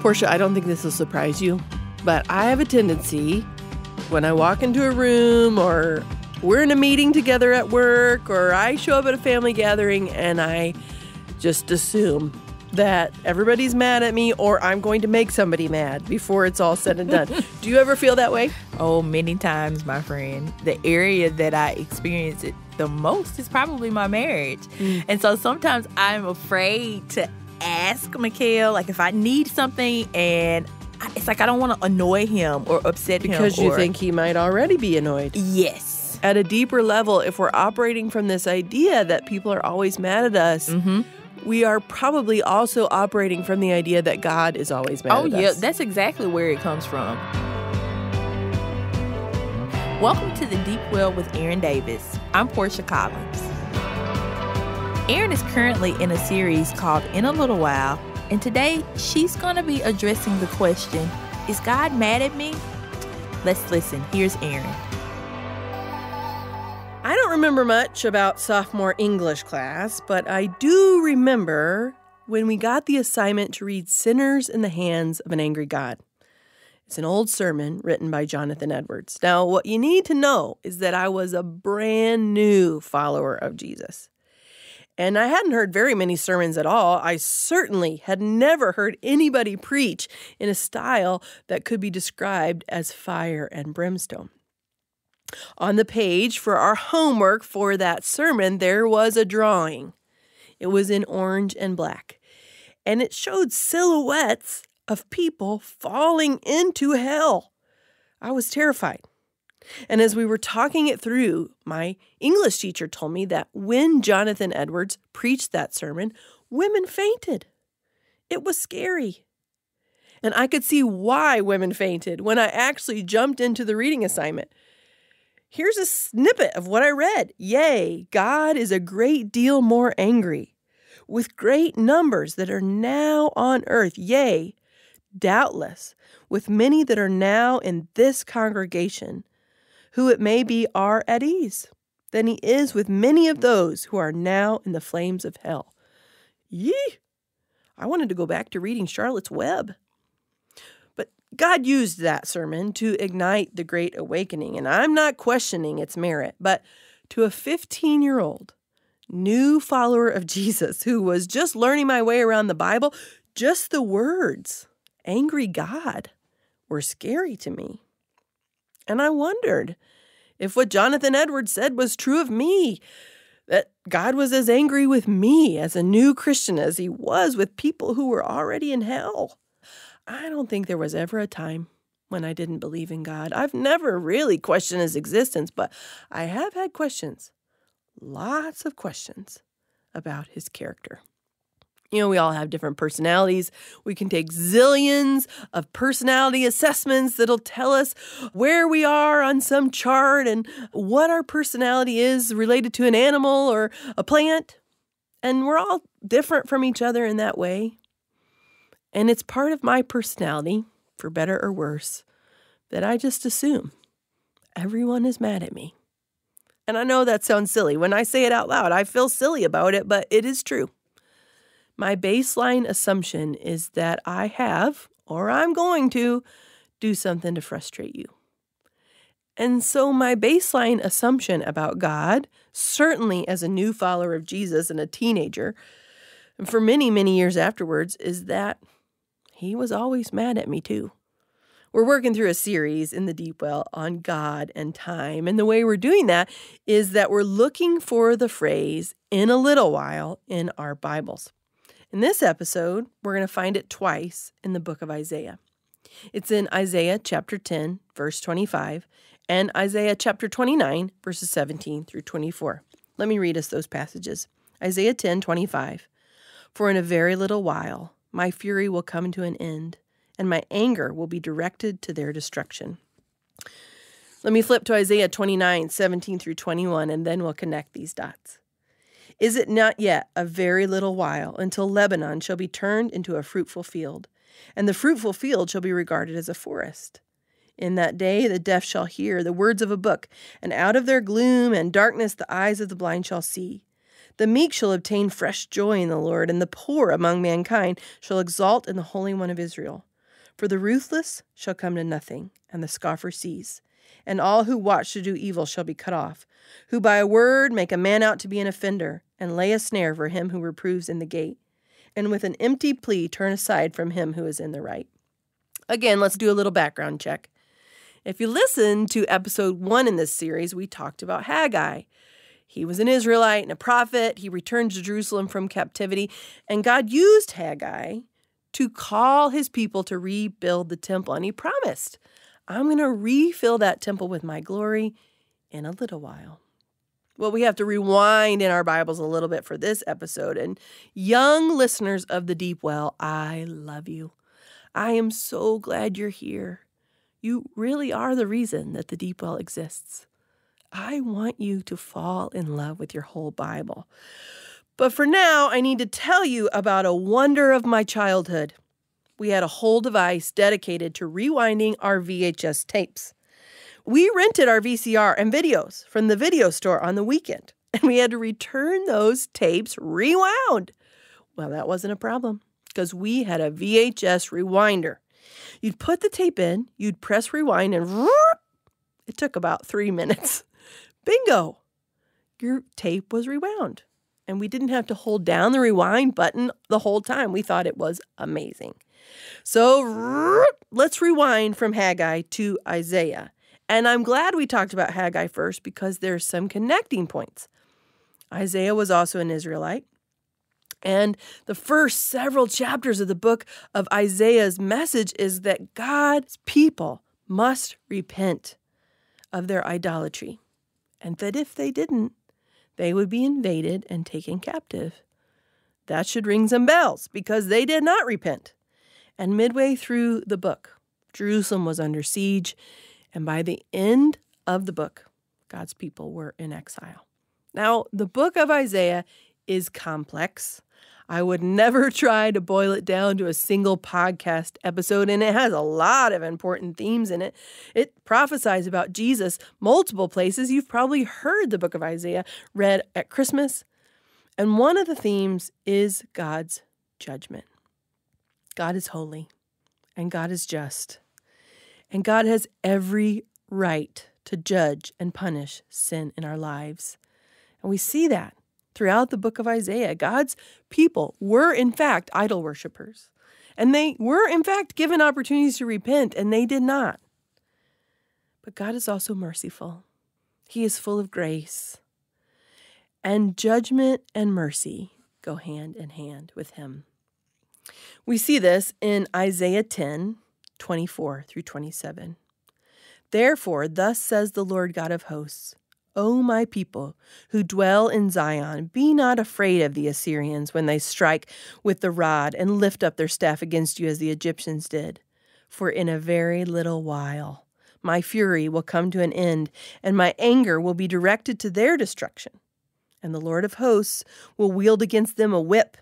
Portia, I don't think this will surprise you, but I have a tendency when I walk into a room or we're in a meeting together at work or I show up at a family gathering and I just assume that everybody's mad at me or I'm going to make somebody mad before it's all said and done. Do you ever feel that way? Oh, many times, my friend. The area that I experience it the most is probably my marriage. Mm. And so sometimes I'm afraid to ask Mikhail, like if I need something and it's like I don't want to annoy him or upset because him. Because you think he might already be annoyed. Yes. At a deeper level, if we're operating from this idea that people are always mad at us, mm-hmm. we are probably also operating from the idea that God is always mad oh, at yeah, us. that's exactly where it comes from. Welcome to the Deep Well with Erin Davis. I'm Portia Collins. Erin is currently in a series called In a Little While, and today she's going to be addressing the question Is God mad at me? Let's listen. Here's Erin. I don't remember much about sophomore English class, but I do remember when we got the assignment to read Sinners in the Hands of an Angry God. It's an old sermon written by Jonathan Edwards. Now, what you need to know is that I was a brand new follower of Jesus. And I hadn't heard very many sermons at all. I certainly had never heard anybody preach in a style that could be described as fire and brimstone. On the page for our homework for that sermon, there was a drawing. It was in orange and black, and it showed silhouettes of people falling into hell. I was terrified. And as we were talking it through, my English teacher told me that when Jonathan Edwards preached that sermon, women fainted. It was scary. And I could see why women fainted when I actually jumped into the reading assignment. Here's a snippet of what I read Yea, God is a great deal more angry, with great numbers that are now on earth. Yea, doubtless, with many that are now in this congregation who it may be are at ease than he is with many of those who are now in the flames of hell. Yee! I wanted to go back to reading Charlotte's Web. But God used that sermon to ignite the Great Awakening, and I'm not questioning its merit, but to a 15 year old new follower of Jesus who was just learning my way around the Bible, just the words, angry God, were scary to me. And I wondered if what Jonathan Edwards said was true of me that God was as angry with me as a new Christian as he was with people who were already in hell. I don't think there was ever a time when I didn't believe in God. I've never really questioned his existence, but I have had questions, lots of questions about his character. You know, we all have different personalities. We can take zillions of personality assessments that'll tell us where we are on some chart and what our personality is related to an animal or a plant. And we're all different from each other in that way. And it's part of my personality, for better or worse, that I just assume everyone is mad at me. And I know that sounds silly. When I say it out loud, I feel silly about it, but it is true. My baseline assumption is that I have, or I'm going to, do something to frustrate you. And so, my baseline assumption about God, certainly as a new follower of Jesus and a teenager, and for many, many years afterwards, is that He was always mad at me too. We're working through a series in the Deep Well on God and time. And the way we're doing that is that we're looking for the phrase in a little while in our Bibles. In this episode, we're going to find it twice in the book of Isaiah. It's in Isaiah chapter 10, verse 25, and Isaiah chapter 29, verses 17 through 24. Let me read us those passages. Isaiah 10, 25. For in a very little while my fury will come to an end, and my anger will be directed to their destruction. Let me flip to Isaiah 29, 17 through 21, and then we'll connect these dots. Is it not yet a very little while until Lebanon shall be turned into a fruitful field, and the fruitful field shall be regarded as a forest? In that day the deaf shall hear the words of a book, and out of their gloom and darkness the eyes of the blind shall see. The meek shall obtain fresh joy in the Lord, and the poor among mankind shall exult in the Holy One of Israel. For the ruthless shall come to nothing, and the scoffer cease, and all who watch to do evil shall be cut off, who by a word make a man out to be an offender, and lay a snare for him who reproves in the gate, and with an empty plea turn aside from him who is in the right. Again, let's do a little background check. If you listen to episode one in this series, we talked about Haggai. He was an Israelite and a prophet. He returned to Jerusalem from captivity, and God used Haggai to call his people to rebuild the temple. And he promised, I'm going to refill that temple with my glory in a little while. Well, we have to rewind in our Bibles a little bit for this episode. And young listeners of the Deep Well, I love you. I am so glad you're here. You really are the reason that the Deep Well exists. I want you to fall in love with your whole Bible. But for now, I need to tell you about a wonder of my childhood. We had a whole device dedicated to rewinding our VHS tapes. We rented our VCR and videos from the video store on the weekend, and we had to return those tapes rewound. Well, that wasn't a problem because we had a VHS rewinder. You'd put the tape in, you'd press rewind, and it took about three minutes. Bingo! Your tape was rewound and we didn't have to hold down the rewind button the whole time. We thought it was amazing. So let's rewind from Haggai to Isaiah. And I'm glad we talked about Haggai first because there's some connecting points. Isaiah was also an Israelite. And the first several chapters of the book of Isaiah's message is that God's people must repent of their idolatry, and that if they didn't, they would be invaded and taken captive. That should ring some bells because they did not repent. And midway through the book, Jerusalem was under siege, and by the end of the book, God's people were in exile. Now, the book of Isaiah is complex. I would never try to boil it down to a single podcast episode, and it has a lot of important themes in it. It prophesies about Jesus multiple places. You've probably heard the book of Isaiah read at Christmas. And one of the themes is God's judgment. God is holy, and God is just, and God has every right to judge and punish sin in our lives. And we see that throughout the book of Isaiah. God's people were, in fact, idol worshippers. And they were, in fact, given opportunities to repent, and they did not. But God is also merciful, He is full of grace. And judgment and mercy go hand in hand with Him. We see this in Isaiah 10 24 through 27. Therefore, thus says the Lord God of hosts O my people who dwell in Zion, be not afraid of the Assyrians when they strike with the rod and lift up their staff against you as the Egyptians did. For in a very little while my fury will come to an end, and my anger will be directed to their destruction. And the Lord of hosts will wield against them a whip,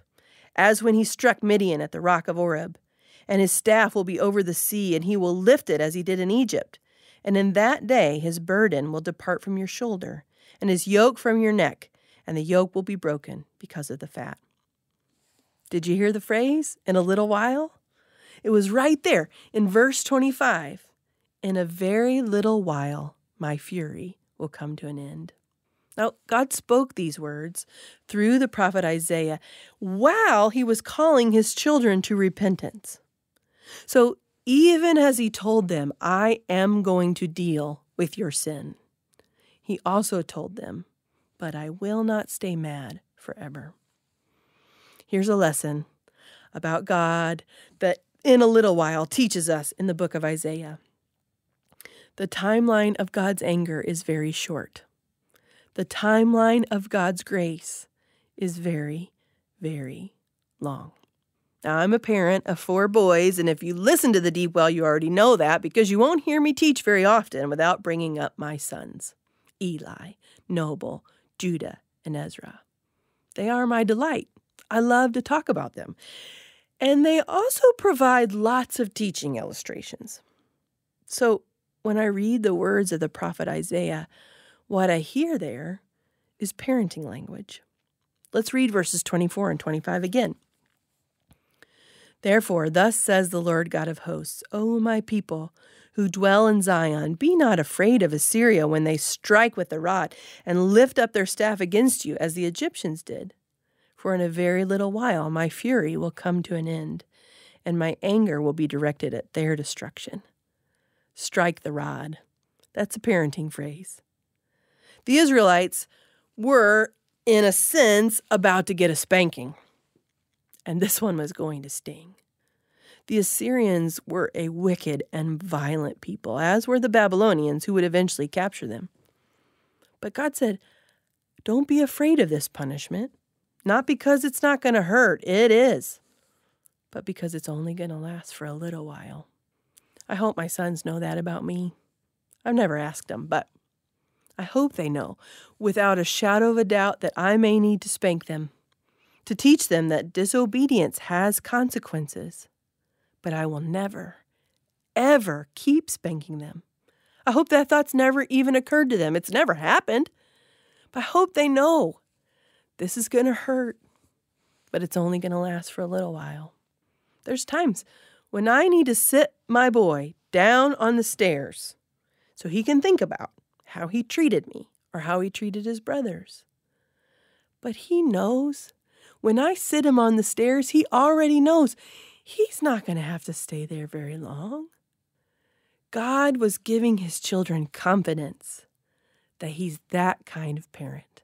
as when he struck Midian at the rock of Oreb. And his staff will be over the sea, and he will lift it as he did in Egypt and in that day his burden will depart from your shoulder, and his yoke from your neck, and the yoke will be broken because of the fat. Did you hear the phrase, in a little while? It was right there in verse 25. In a very little while, my fury will come to an end. Now, God spoke these words through the prophet Isaiah while he was calling his children to repentance. So even as he told them, I am going to deal with your sin. He also told them, But I will not stay mad forever. Here's a lesson about God that in a little while teaches us in the book of Isaiah. The timeline of God's anger is very short. The timeline of God's grace is very, very long. I'm a parent of four boys, and if you listen to the Deep Well, you already know that because you won't hear me teach very often without bringing up my sons Eli, Noble, Judah, and Ezra. They are my delight. I love to talk about them. And they also provide lots of teaching illustrations. So when I read the words of the prophet Isaiah, what I hear there is parenting language. Let's read verses 24 and 25 again. Therefore, thus says the Lord God of hosts O my people, who dwell in Zion, be not afraid of Assyria when they strike with the rod and lift up their staff against you, as the Egyptians did. For in a very little while my fury will come to an end, and my anger will be directed at their destruction. Strike the rod. That's a parenting phrase. The Israelites were, in a sense, about to get a spanking, and this one was going to sting. The Assyrians were a wicked and violent people, as were the Babylonians who would eventually capture them. But God said, Don't be afraid of this punishment, not because it's not going to hurt, it is, but because it's only going to last for a little while. I hope my sons know that about me. I've never asked them, but I hope they know, without a shadow of a doubt, that I may need to spank them, to teach them that disobedience has consequences but I will never, ever keep spanking them. I hope that thought's never even occurred to them. It's never happened. But I hope they know this is going to hurt, but it's only going to last for a little while. There's times when I need to sit my boy down on the stairs so he can think about how he treated me or how he treated his brothers. But he knows. When I sit him on the stairs, he already knows he's not going to have to stay there very long. God was giving his children confidence that he's that kind of parent.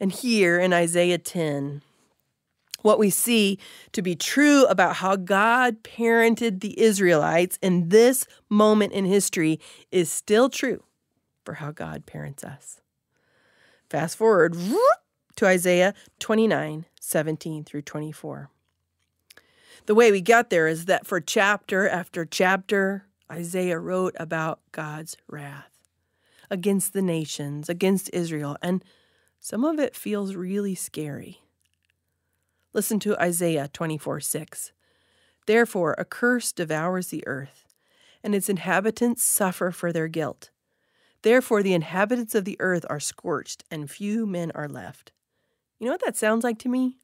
And here in Isaiah 10, what we see to be true about how God parented the Israelites in this moment in history is still true for how God parents us. Fast forward to Isaiah 29 17 through 24 the way we got there is that for chapter after chapter, Isaiah wrote about God's wrath against the nations, against Israel, and some of it feels really scary. Listen to Isaiah 24 6. Therefore, a curse devours the earth, and its inhabitants suffer for their guilt. Therefore, the inhabitants of the earth are scorched, and few men are left. You know what that sounds like to me?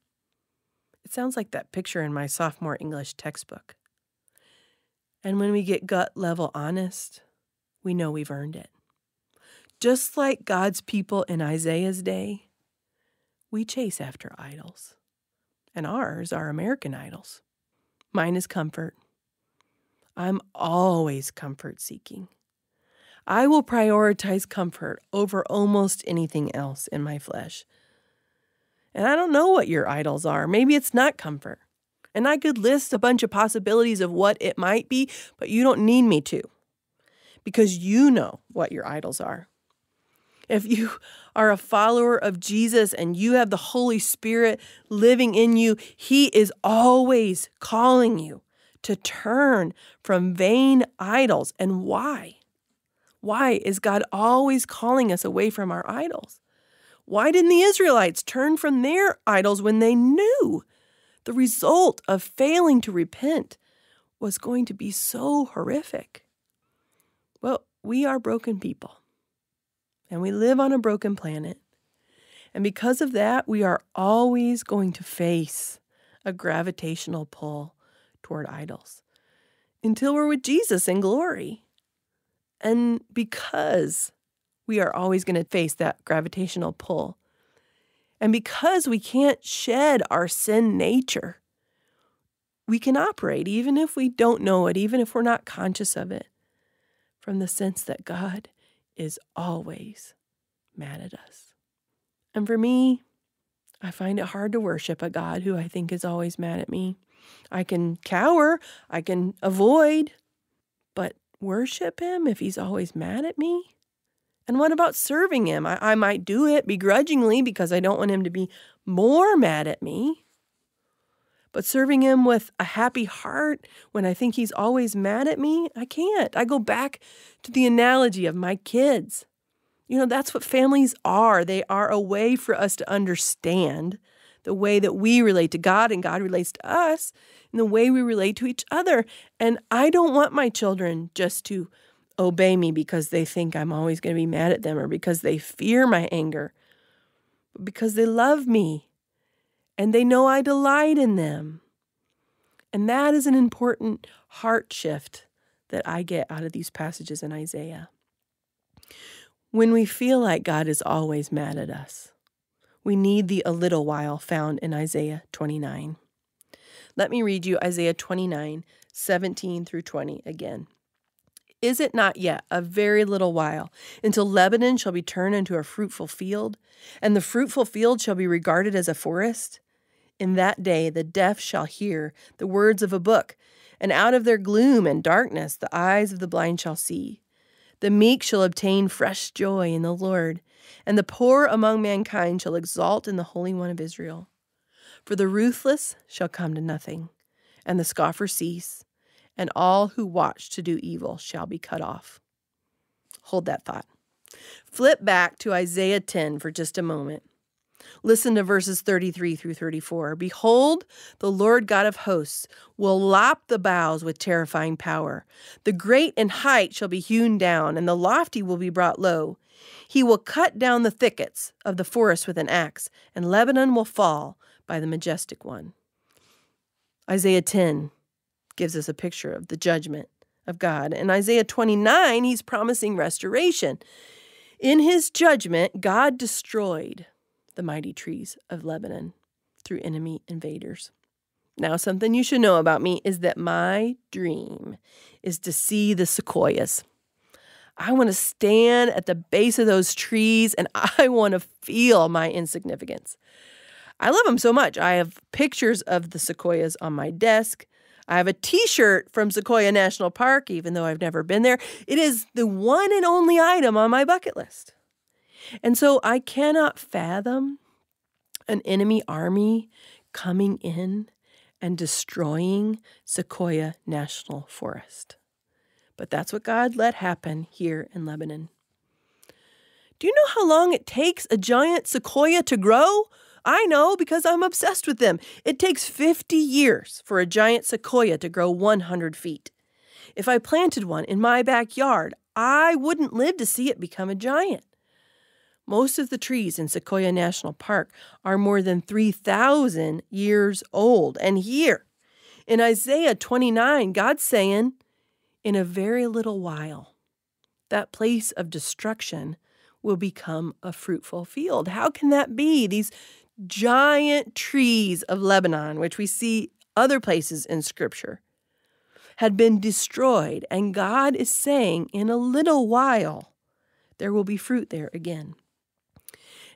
It sounds like that picture in my sophomore English textbook. And when we get gut level honest, we know we've earned it. Just like God's people in Isaiah's day, we chase after idols. And ours are American idols. Mine is comfort. I'm always comfort seeking. I will prioritize comfort over almost anything else in my flesh and I don't know what your idols are. Maybe it's not comfort. And I could list a bunch of possibilities of what it might be, but you don't need me to because you know what your idols are. If you are a follower of Jesus and you have the Holy Spirit living in you, He is always calling you to turn from vain idols. And why? Why is God always calling us away from our idols? Why didn't the Israelites turn from their idols when they knew the result of failing to repent was going to be so horrific? Well, we are broken people, and we live on a broken planet. And because of that, we are always going to face a gravitational pull toward idols until we're with Jesus in glory. And because we are always going to face that gravitational pull. And because we can't shed our sin nature, we can operate, even if we don't know it, even if we're not conscious of it, from the sense that God is always mad at us. And for me, I find it hard to worship a God who I think is always mad at me. I can cower, I can avoid, but worship him if he's always mad at me? And what about serving him? I, I might do it begrudgingly because I don't want him to be more mad at me. But serving him with a happy heart when I think he's always mad at me, I can't. I go back to the analogy of my kids. You know, that's what families are. They are a way for us to understand the way that we relate to God and God relates to us and the way we relate to each other. And I don't want my children just to obey me because they think I'm always going to be mad at them or because they fear my anger, but because they love me and they know I delight in them. And that is an important heart shift that I get out of these passages in Isaiah. When we feel like God is always mad at us, we need the a little while found in Isaiah 29. Let me read you Isaiah 29, 17 through 20 again. Is it not yet a very little while until Lebanon shall be turned into a fruitful field, and the fruitful field shall be regarded as a forest? In that day the deaf shall hear the words of a book, and out of their gloom and darkness the eyes of the blind shall see. The meek shall obtain fresh joy in the Lord, and the poor among mankind shall exalt in the Holy One of Israel. For the ruthless shall come to nothing, and the scoffer cease, and all who watch to do evil shall be cut off. Hold that thought. Flip back to Isaiah 10 for just a moment. Listen to verses 33 through 34. Behold, the Lord God of hosts will lop the boughs with terrifying power. The great and height shall be hewn down, and the lofty will be brought low. He will cut down the thickets of the forest with an axe, and Lebanon will fall by the majestic one. Isaiah 10 gives us a picture of the judgment of God. In Isaiah 29, he's promising restoration. In his judgment, God destroyed the mighty trees of Lebanon through enemy invaders. Now, something you should know about me is that my dream is to see the sequoias. I want to stand at the base of those trees and I want to feel my insignificance. I love them so much. I have pictures of the sequoias on my desk. I have a t shirt from Sequoia National Park, even though I've never been there. It is the one and only item on my bucket list. And so I cannot fathom an enemy army coming in and destroying Sequoia National Forest. But that's what God let happen here in Lebanon. Do you know how long it takes a giant sequoia to grow? I know because I'm obsessed with them. It takes 50 years for a giant sequoia to grow 100 feet. If I planted one in my backyard, I wouldn't live to see it become a giant. Most of the trees in Sequoia National Park are more than 3,000 years old. And here in Isaiah 29, God's saying, in a very little while, that place of destruction will become a fruitful field. How can that be? These giant trees of Lebanon, which we see other places in Scripture, had been destroyed. And God is saying, in a little while, there will be fruit there again.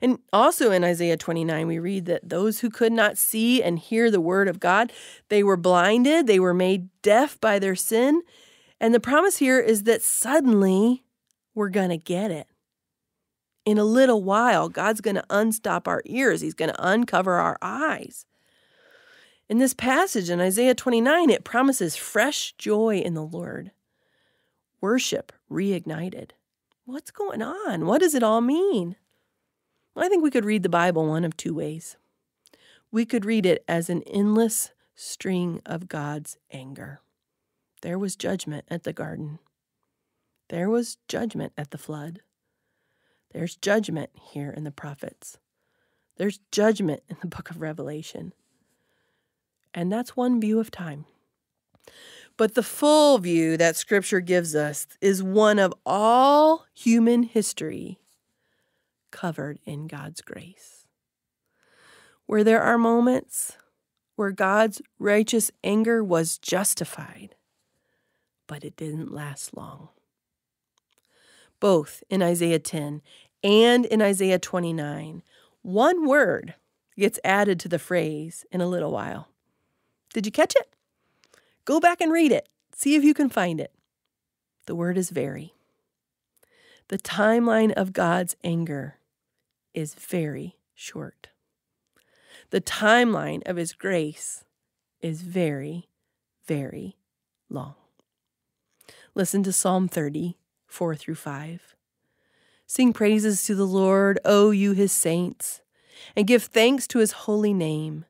And also in Isaiah 29, we read that those who could not see and hear the word of God, they were blinded, they were made deaf by their sin. And the promise here is that suddenly we're going to get it. In a little while, God's going to unstop our ears, He's going to uncover our eyes. In this passage in Isaiah 29, it promises fresh joy in the Lord, worship reignited. What's going on? What does it all mean? I think we could read the Bible one of two ways. We could read it as an endless string of God's anger. There was judgment at the garden. There was judgment at the flood. There's judgment here in the prophets. There's judgment in the book of Revelation. And that's one view of time. But the full view that Scripture gives us is one of all human history covered in God's grace. Where there are moments where God's righteous anger was justified, but it didn't last long. Both in Isaiah 10 and in Isaiah 29, one word gets added to the phrase in a little while. Did you catch it? Go back and read it. See if you can find it. The word is very. The timeline of God's anger is very short. The timeline of His grace is very, very long. Listen to Psalm 30, 4 through 5. Sing praises to the Lord, O you his saints, and give thanks to his holy name.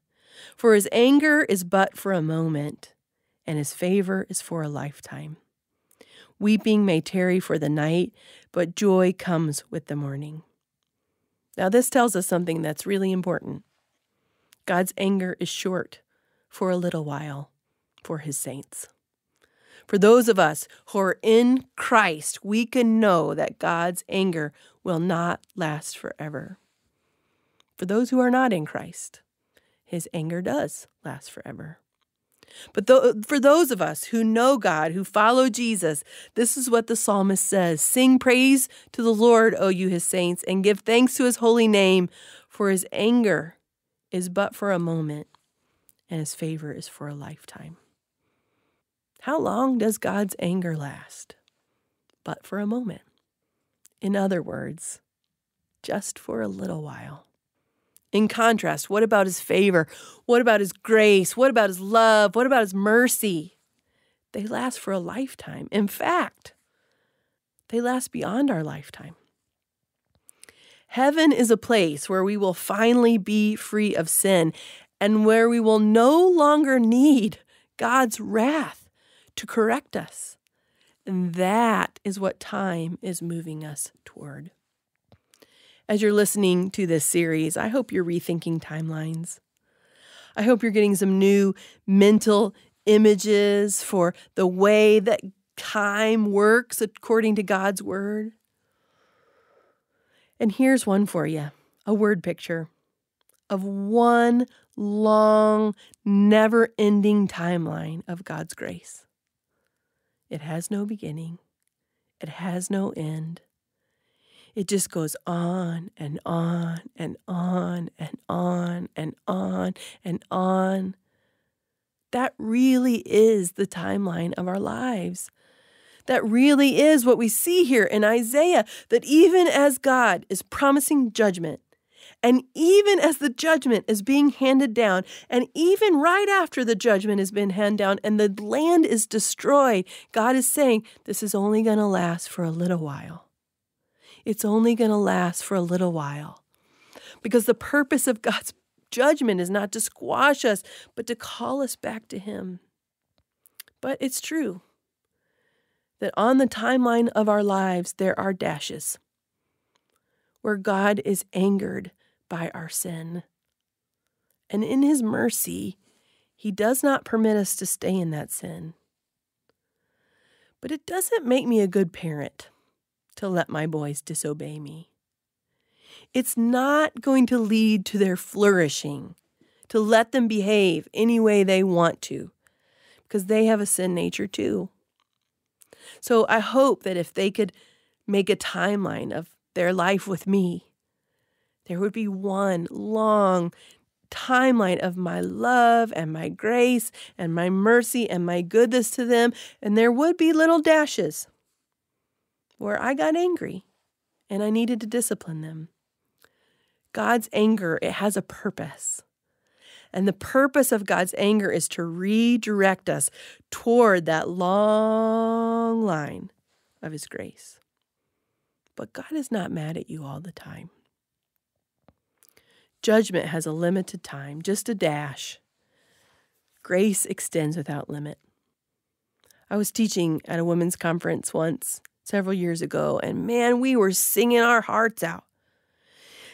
For his anger is but for a moment, and his favor is for a lifetime. Weeping may tarry for the night, but joy comes with the morning. Now, this tells us something that's really important. God's anger is short for a little while, for his saints. For those of us who are in Christ, we can know that God's anger will not last forever. For those who are not in Christ, his anger does last forever. But th- for those of us who know God, who follow Jesus, this is what the psalmist says Sing praise to the Lord, O you his saints, and give thanks to his holy name, for his anger is but for a moment, and his favor is for a lifetime. How long does God's anger last? But for a moment. In other words, just for a little while. In contrast, what about his favor? What about his grace? What about his love? What about his mercy? They last for a lifetime. In fact, they last beyond our lifetime. Heaven is a place where we will finally be free of sin and where we will no longer need God's wrath to correct us. And that is what time is moving us toward. As you're listening to this series, I hope you're rethinking timelines. I hope you're getting some new mental images for the way that time works according to God's word. And here's one for you a word picture of one long, never ending timeline of God's grace. It has no beginning, it has no end. It just goes on and on and on and on and on and on. That really is the timeline of our lives. That really is what we see here in Isaiah that even as God is promising judgment, and even as the judgment is being handed down, and even right after the judgment has been handed down and the land is destroyed, God is saying, This is only going to last for a little while it's only going to last for a little while. Because the purpose of God's judgment is not to squash us, but to call us back to Him. But it's true that on the timeline of our lives, there are dashes where God is angered by our sin. And in His mercy, He does not permit us to stay in that sin. But it doesn't make me a good parent to let my boys disobey me. It's not going to lead to their flourishing, to let them behave any way they want to, because they have a sin nature too. So I hope that if they could make a timeline of their life with me, there would be one long timeline of my love and my grace and my mercy and my goodness to them. And there would be little dashes where I got angry and I needed to discipline them. God's anger, it has a purpose. And the purpose of God's anger is to redirect us toward that long line of His grace. But God is not mad at you all the time. Judgment has a limited time, just a dash. Grace extends without limit. I was teaching at a women's conference once, several years ago, and man, we were singing our hearts out.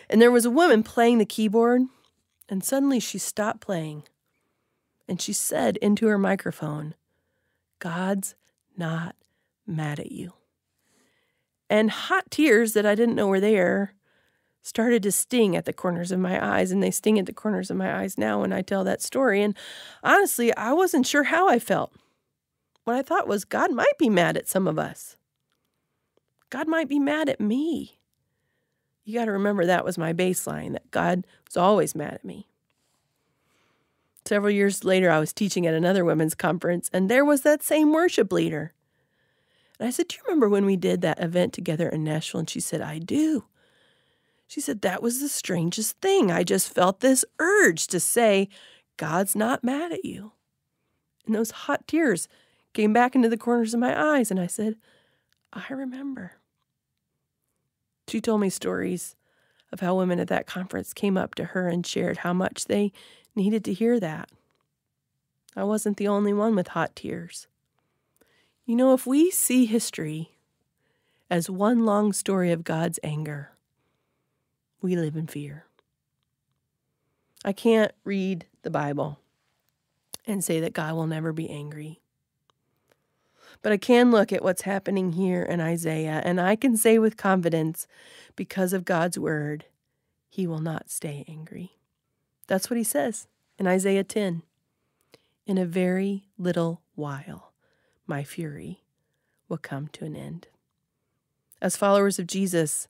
And there was a woman playing the keyboard, and suddenly she stopped playing. And she said into her microphone, God's not mad at you. And hot tears that I didn't know were there started to sting at the corners of my eyes, and they sting at the corners of my eyes now when I tell that story. And honestly, I wasn't sure how I felt. What I thought was God might be mad at some of us. God might be mad at me. You got to remember that was my baseline, that God was always mad at me. Several years later, I was teaching at another women's conference, and there was that same worship leader. And I said, Do you remember when we did that event together in Nashville? And she said, I do. She said, That was the strangest thing. I just felt this urge to say, God's not mad at you. And those hot tears came back into the corners of my eyes. And I said, I remember. She told me stories of how women at that conference came up to her and shared how much they needed to hear that. I wasn't the only one with hot tears. You know, if we see history as one long story of God's anger, we live in fear. I can't read the Bible and say that God will never be angry. But I can look at what's happening here in Isaiah, and I can say with confidence, because of God's word, he will not stay angry. That's what he says in Isaiah 10. In a very little while, my fury will come to an end. As followers of Jesus,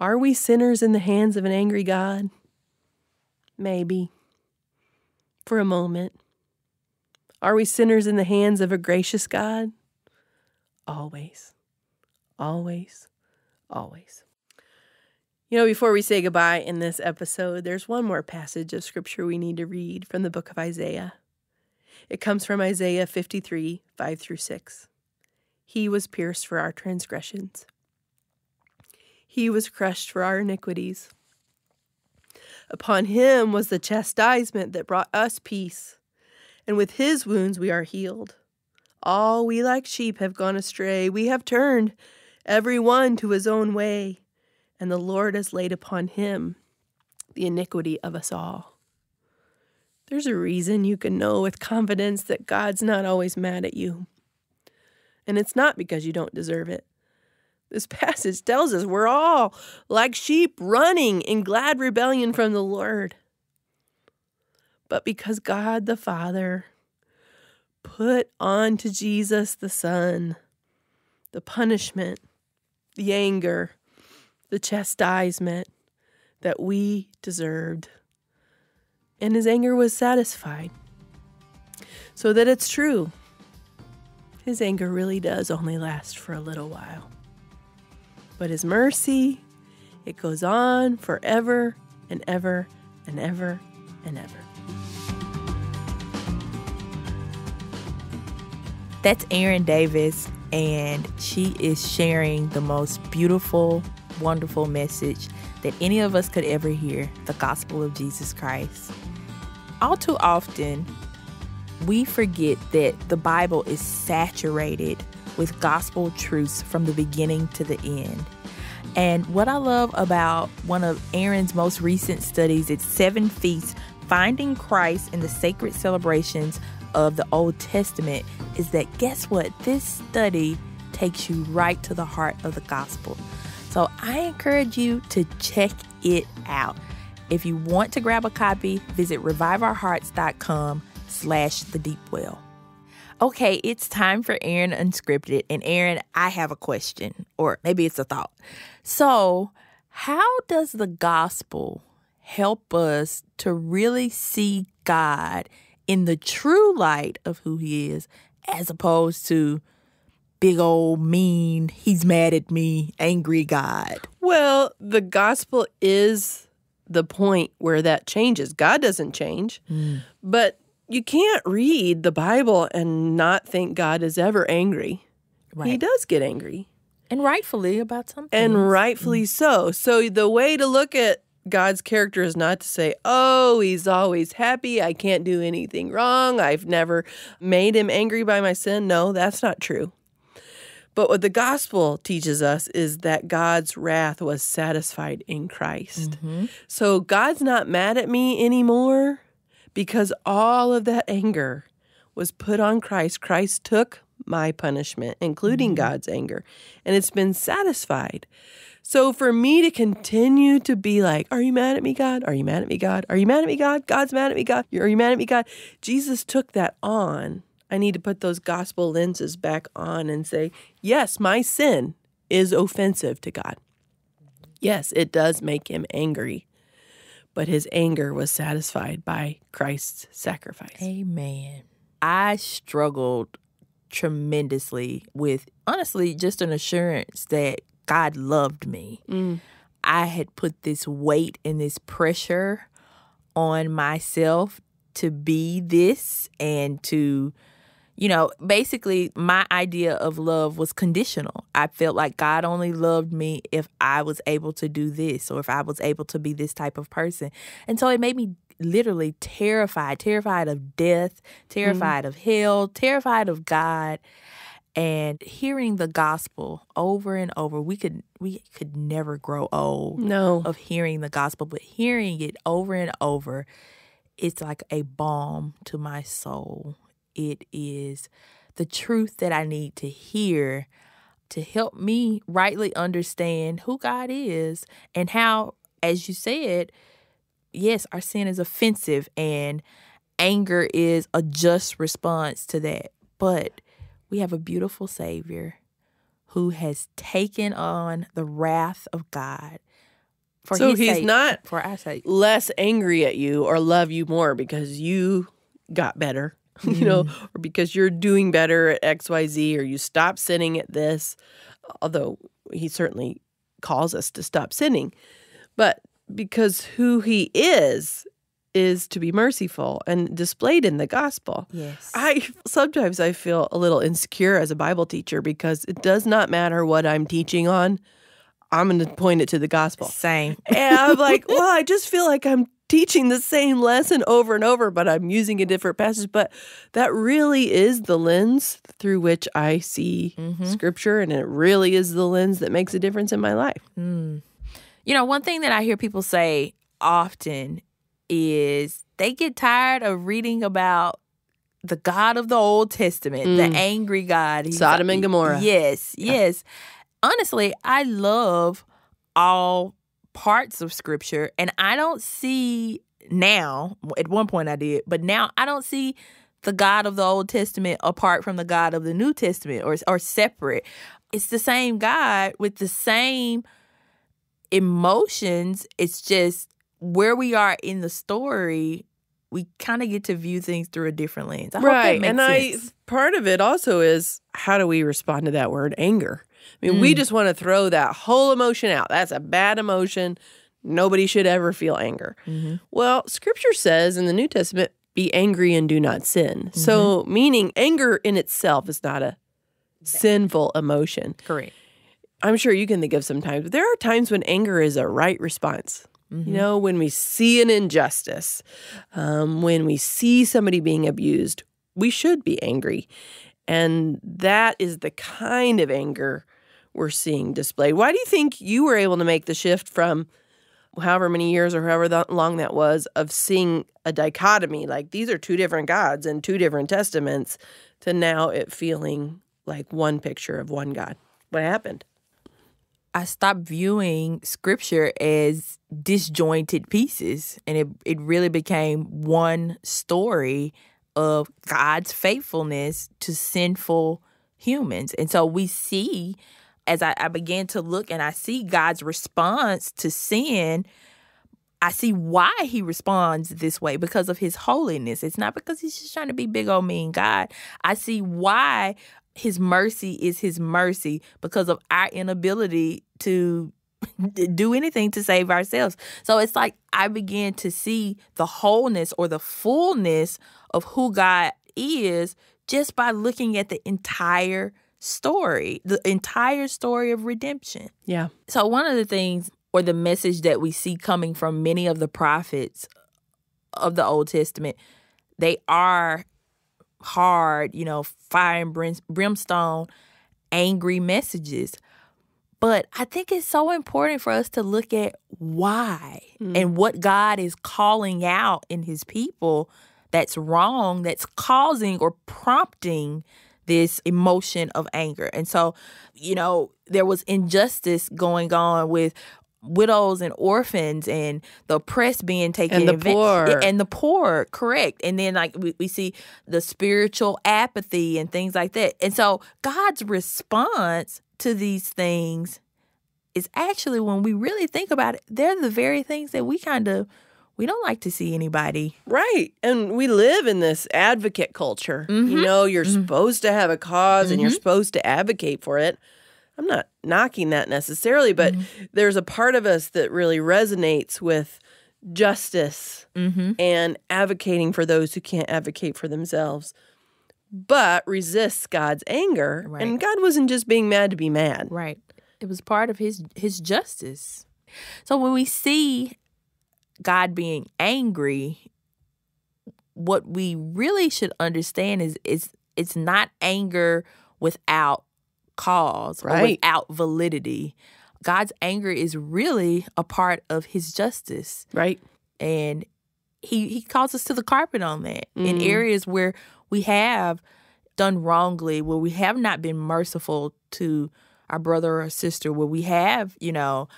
are we sinners in the hands of an angry God? Maybe. For a moment. Are we sinners in the hands of a gracious God? Always. Always. Always. You know, before we say goodbye in this episode, there's one more passage of scripture we need to read from the book of Isaiah. It comes from Isaiah 53 5 through 6. He was pierced for our transgressions, he was crushed for our iniquities. Upon him was the chastisement that brought us peace, and with his wounds we are healed. All we like sheep have gone astray. We have turned every one to his own way, and the Lord has laid upon him the iniquity of us all. There's a reason you can know with confidence that God's not always mad at you. And it's not because you don't deserve it. This passage tells us we're all like sheep running in glad rebellion from the Lord. But because God the Father put onto Jesus the Son the punishment, the anger, the chastisement that we deserved. And his anger was satisfied. So that it's true. His anger really does only last for a little while. But his mercy, it goes on forever and ever and ever and ever. That's Erin Davis, and she is sharing the most beautiful, wonderful message that any of us could ever hear the gospel of Jesus Christ. All too often, we forget that the Bible is saturated with gospel truths from the beginning to the end. And what I love about one of Erin's most recent studies, it's Seven Feasts Finding Christ in the Sacred Celebrations of the Old Testament, is that guess what? This study takes you right to the heart of the gospel. So I encourage you to check it out. If you want to grab a copy, visit reviveourhearts.com slash the deep well. Okay, it's time for Erin Unscripted. And Erin, I have a question, or maybe it's a thought. So, how does the gospel help us to really see God in the true light of who he is, as opposed to big old mean, he's mad at me, angry God? Well, the gospel is the point where that changes. God doesn't change, mm. but you can't read the Bible and not think God is ever angry. Right. He does get angry. And rightfully about something. And rightfully mm. so. So the way to look at God's character is not to say, oh, he's always happy. I can't do anything wrong. I've never made him angry by my sin. No, that's not true. But what the gospel teaches us is that God's wrath was satisfied in Christ. Mm-hmm. So God's not mad at me anymore because all of that anger was put on Christ. Christ took my punishment, including mm-hmm. God's anger, and it's been satisfied. So for me to continue to be like, Are you mad at me, God? Are you mad at me, God? Are you mad at me, God? God's mad at me, God. Are you mad at me, God? Jesus took that on. I need to put those gospel lenses back on and say, Yes, my sin is offensive to God. Yes, it does make him angry but his anger was satisfied by Christ's sacrifice. Amen. I struggled tremendously with, honestly, just an assurance that God loved me. Mm. I had put this weight and this pressure on myself to be this and to you know, basically my idea of love was conditional. I felt like God only loved me if I was able to do this or if I was able to be this type of person. And so it made me literally terrified, terrified of death, terrified mm-hmm. of hell, terrified of God. And hearing the gospel over and over, we could we could never grow old no. of hearing the gospel, but hearing it over and over it's like a balm to my soul. It is the truth that I need to hear to help me rightly understand who God is and how, as you said, yes, our sin is offensive and anger is a just response to that. But we have a beautiful Savior who has taken on the wrath of God. For so he's sake, not for our sake. less angry at you or love you more because you got better, mm-hmm. you know, mm-hmm. or because you're doing better at XYZ or you stop sinning at this, although he certainly calls us to stop sinning. But because who he is is to be merciful and displayed in the gospel. Yes. I sometimes I feel a little insecure as a Bible teacher because it does not matter what I'm teaching on. I'm going to point it to the gospel. Same. And I'm like, well, I just feel like I'm teaching the same lesson over and over, but I'm using a different passage. But that really is the lens through which I see mm-hmm. scripture, and it really is the lens that makes a difference in my life. Mm. You know, one thing that I hear people say often is they get tired of reading about the God of the Old Testament, mm. the angry God. He's Sodom and Gomorrah. Yes, yeah. yes. Honestly, I love all parts of scripture and I don't see now, at one point I did, but now I don't see the God of the Old Testament apart from the God of the New Testament or or separate. It's the same God with the same emotions. It's just where we are in the story, we kind of get to view things through a different lens. I right. and sense. I part of it also is how do we respond to that word anger? I mean, mm. we just want to throw that whole emotion out. That's a bad emotion. Nobody should ever feel anger. Mm-hmm. Well, scripture says in the New Testament, be angry and do not sin. Mm-hmm. So, meaning anger in itself is not a sinful emotion. Correct. I'm sure you can think of some times, but there are times when anger is a right response. Mm-hmm. You know, when we see an injustice, um, when we see somebody being abused, we should be angry. And that is the kind of anger we're seeing displayed. Why do you think you were able to make the shift from however many years or however long that was of seeing a dichotomy, like these are two different gods and two different testaments, to now it feeling like one picture of one God? What happened? I stopped viewing scripture as disjointed pieces and it, it really became one story of God's faithfulness to sinful humans. And so we see as I, I began to look and I see God's response to sin, I see why he responds this way because of his holiness. It's not because he's just trying to be big old mean God. I see why his mercy is his mercy because of our inability to do anything to save ourselves. So it's like I began to see the wholeness or the fullness of who God is just by looking at the entire story, the entire story of redemption. Yeah. So one of the things or the message that we see coming from many of the prophets of the Old Testament, they are hard, you know, fire and brimstone, angry messages. But I think it's so important for us to look at why mm. and what God is calling out in his people that's wrong, that's causing or prompting this emotion of anger. And so, you know, there was injustice going on with widows and orphans and the oppressed being taken and the advantage, poor. And the poor correct. And then like we, we see the spiritual apathy and things like that. And so god's response to these things is actually when we really think about it they're the very things that we kind of we don't like to see anybody right and we live in this advocate culture mm-hmm. you know you're mm-hmm. supposed to have a because mm-hmm. and you're mm-hmm. supposed to advocate for it I'm not knocking that necessarily, but mm-hmm. there's a part of us that really resonates with justice mm-hmm. and advocating for those who can't advocate for themselves, but resists God's anger. Right. And God wasn't just being mad to be mad. Right. It was part of his his justice. So when we see God being angry, what we really should understand is is it's not anger without cause right. or without validity. God's anger is really a part of his justice. Right. And he he calls us to the carpet on that in Mm. areas where we have done wrongly, where we have not been merciful to our brother or sister, where we have, you know,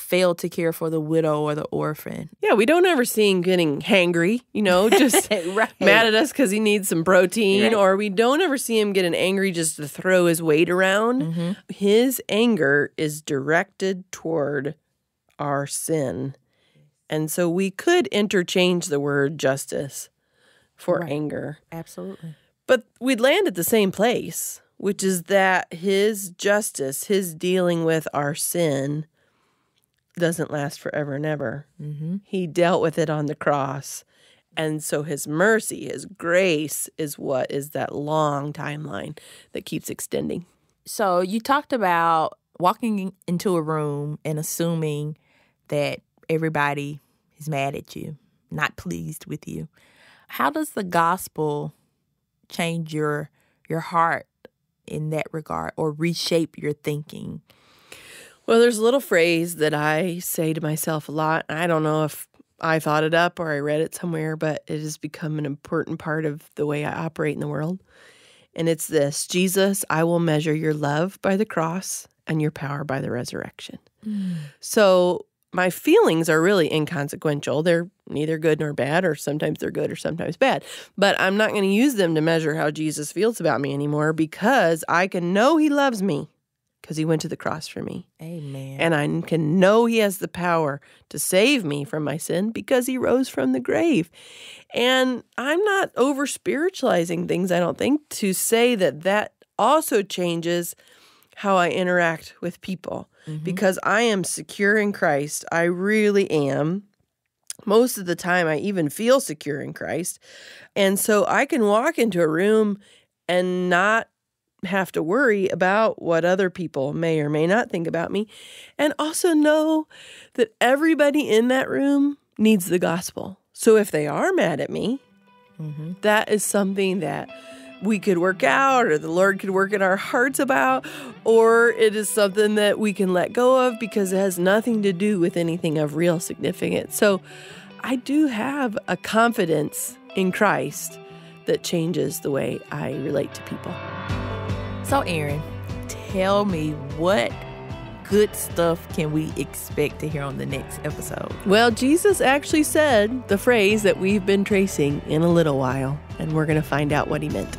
failed to care for the widow or the orphan. Yeah, we don't ever see him getting hangry, you know, just right. mad at us because he needs some protein, Right. or we don't ever see him getting angry just to throw his weight around. Mhm. His anger is directed toward our sin. And so we could interchange the word justice for Right. anger. Absolutely. But we'd land at the same place, which is that his justice, his dealing with our sin, doesn't last forever and ever. Mm-hmm. He dealt with it on the cross. And so his mercy, his grace is what is that long timeline that keeps extending. So you talked about walking into a room and assuming that everybody is mad at you, not pleased with you. How does the gospel change your your heart in that regard or reshape your thinking? Well, there's a little phrase that I say to myself a lot. I don't know if I thought it up or I read it somewhere, but it has become an important part of the way I operate in the world. And it's this Jesus, I will measure your love by the cross and your power by the resurrection. Mm. So my feelings are really inconsequential. They're neither good nor bad, or sometimes they're good or sometimes bad. But I'm not going to use them to measure how Jesus feels about me anymore because I can know he loves me because he went to the cross for me. Amen. And I can know he has the power to save me from my sin because he rose from the grave. And I'm not over spiritualizing things, I don't think, to say that that also changes how I interact with people Mhm. because I am secure in Christ. I really am. Most of the time, I even feel secure in Christ. And so I can walk into a room and not have to worry about what other people may or may not think about me. And also know that everybody in that room needs the gospel. So if they are mad at me, Mhm. that is something that we could work out or the Lord could work in our hearts about, or it is something that we can let go of because it has nothing to do with anything of real significance. So I do have a confidence in Christ that changes the way I relate to people. So, Erin, tell me what good stuff can we expect to hear on the next episode? Well, Jesus actually said the phrase that we've been tracing in a little while, and we're going to find out what he meant.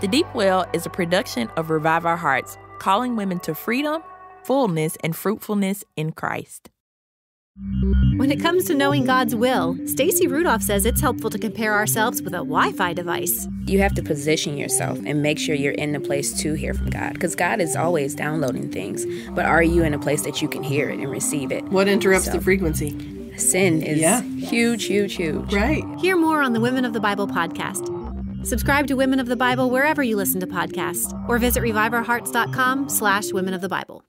The Deep Well is a production of Revive Our Hearts, calling women to freedom, fullness, and fruitfulness in Christ. When it comes to knowing God's will, Stacy Rudolph says it's helpful to compare ourselves with a Wi-Fi device. You have to position yourself and make sure you're in the place to hear from God because God is always downloading things. But are you in a place that you can hear it and receive it? What interrupts So- the frequency? Sin is Yeah. huge, huge, huge. Right. Hear more on the Women of the Bible podcast. Subscribe to Women of the Bible wherever you listen to podcasts, or visit reviveourhearts.com slash women of the Bible.